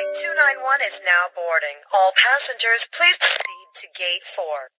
291 is now boarding. All passengers, please proceed to gate 4.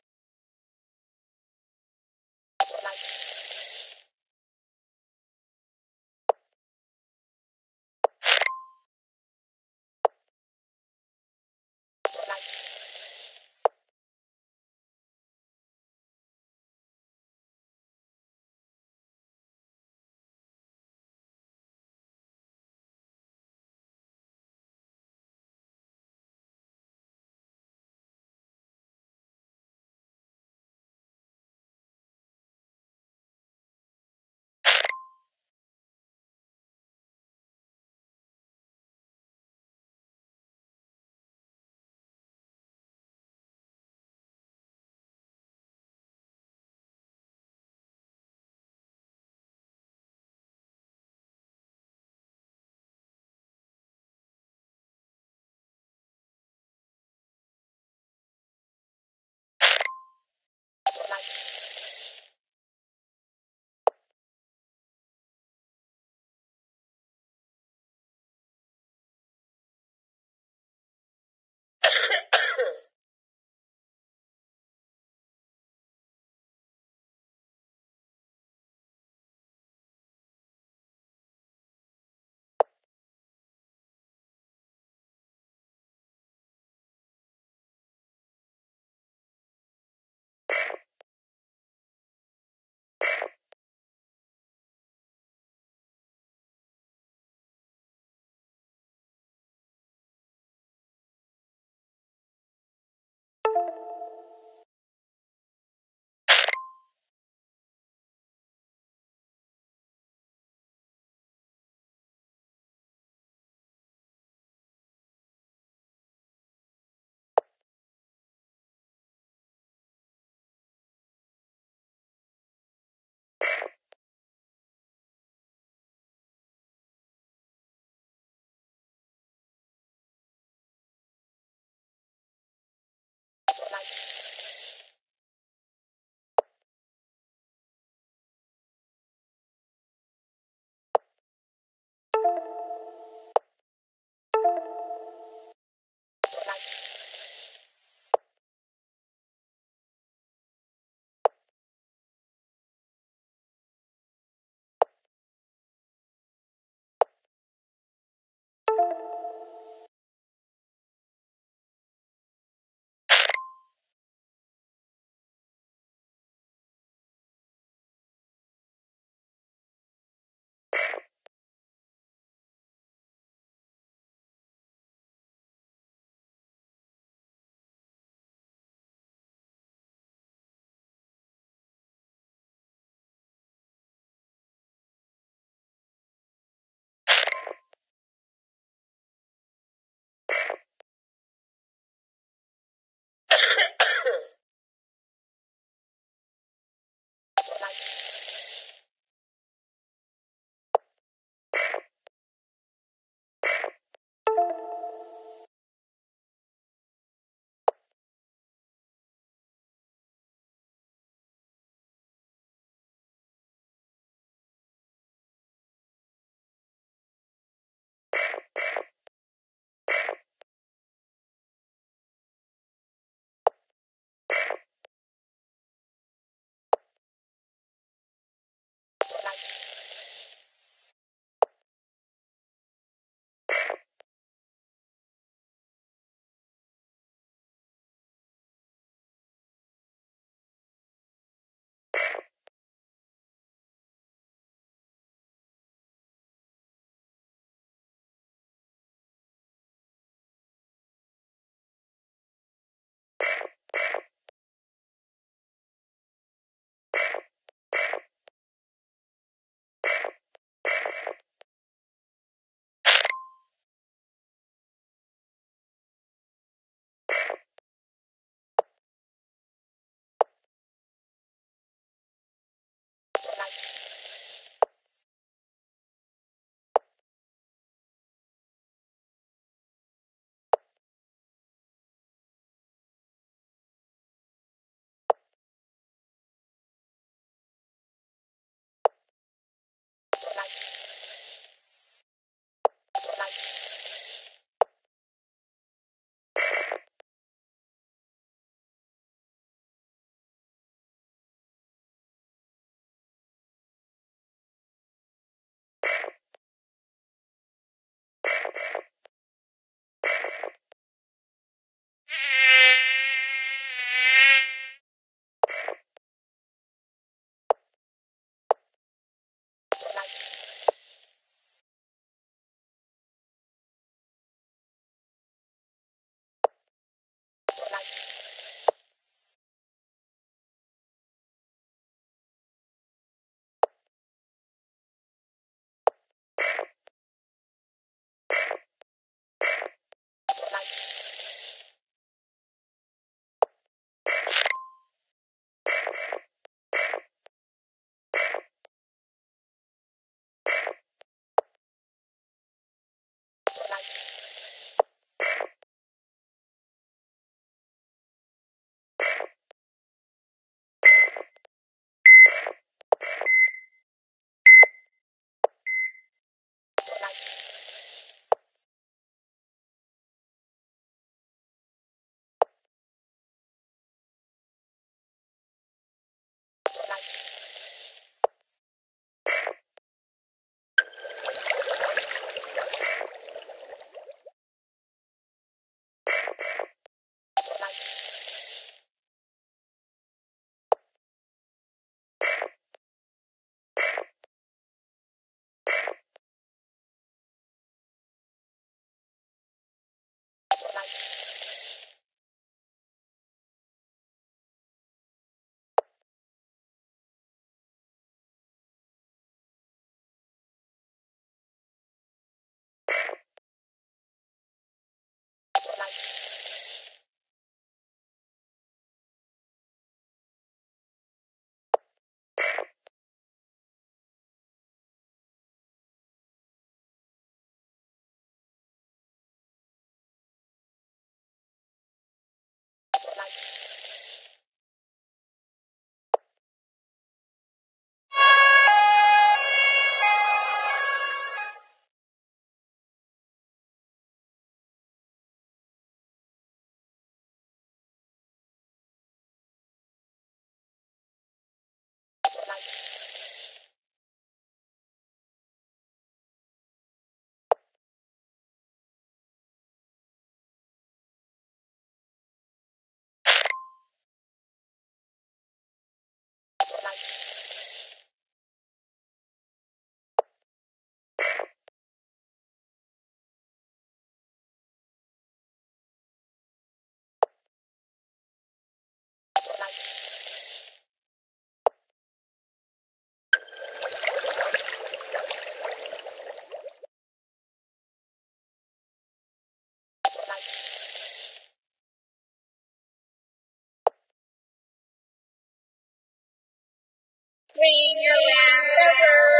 Ring around the rose,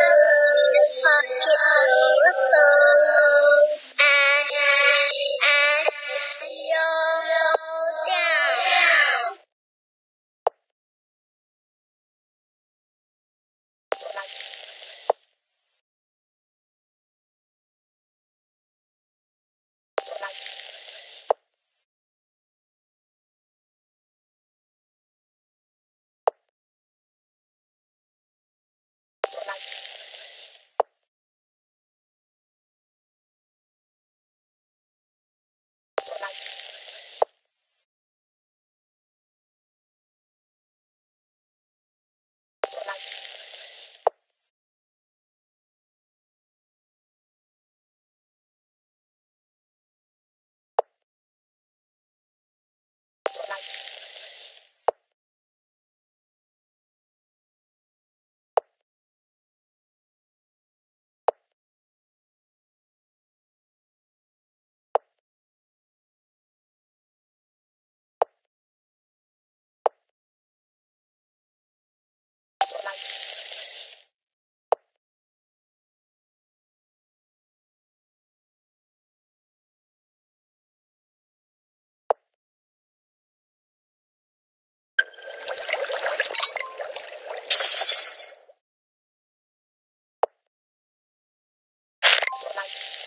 Bye.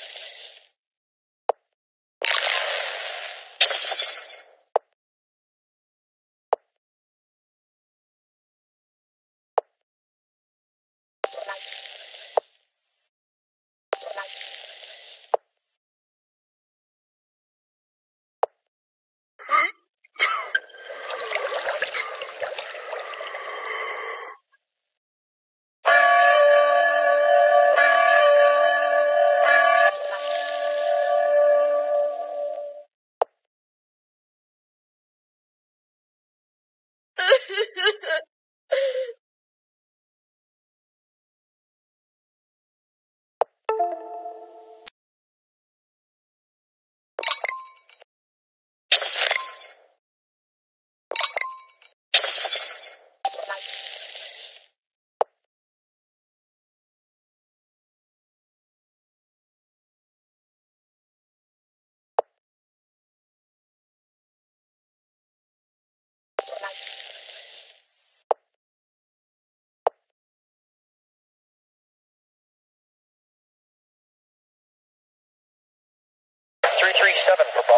Three three seven for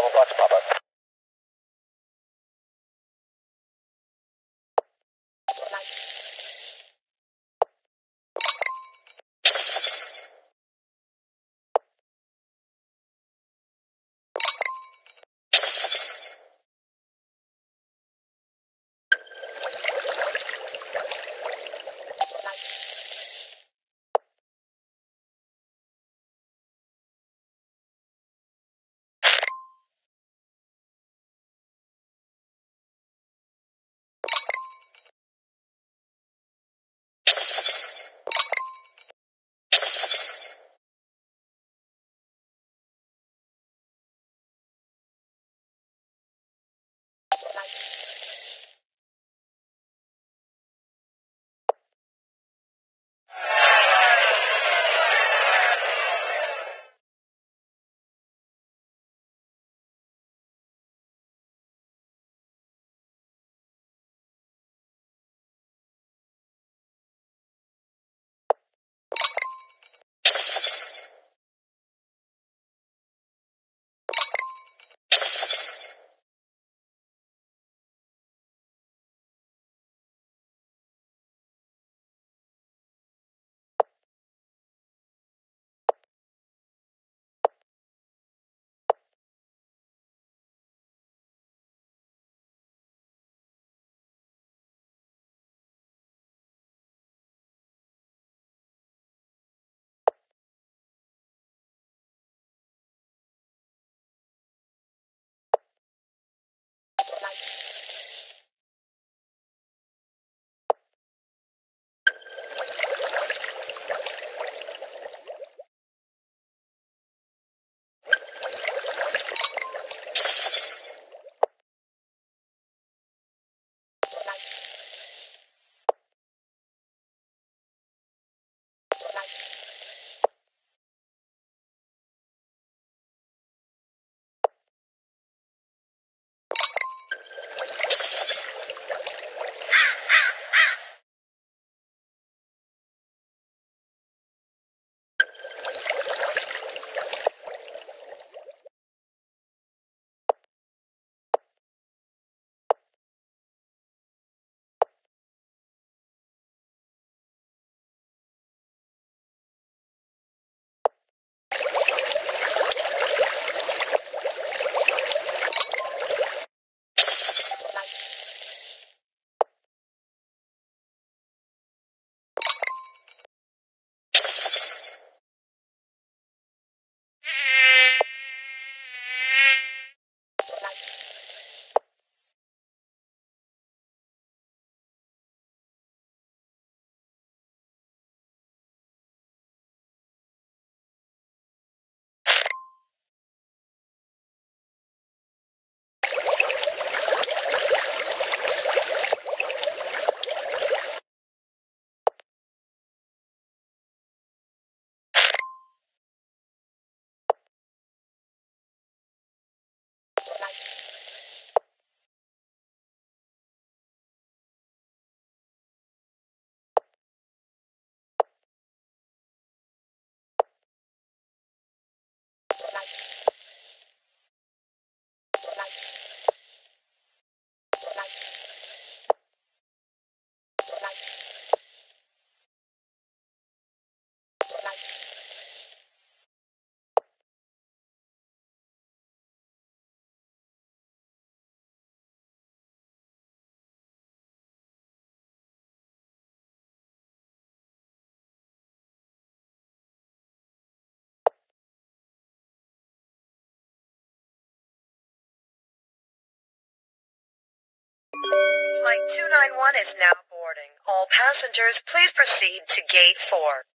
Flight 291 is now boarding. All passengers, please proceed to gate 4.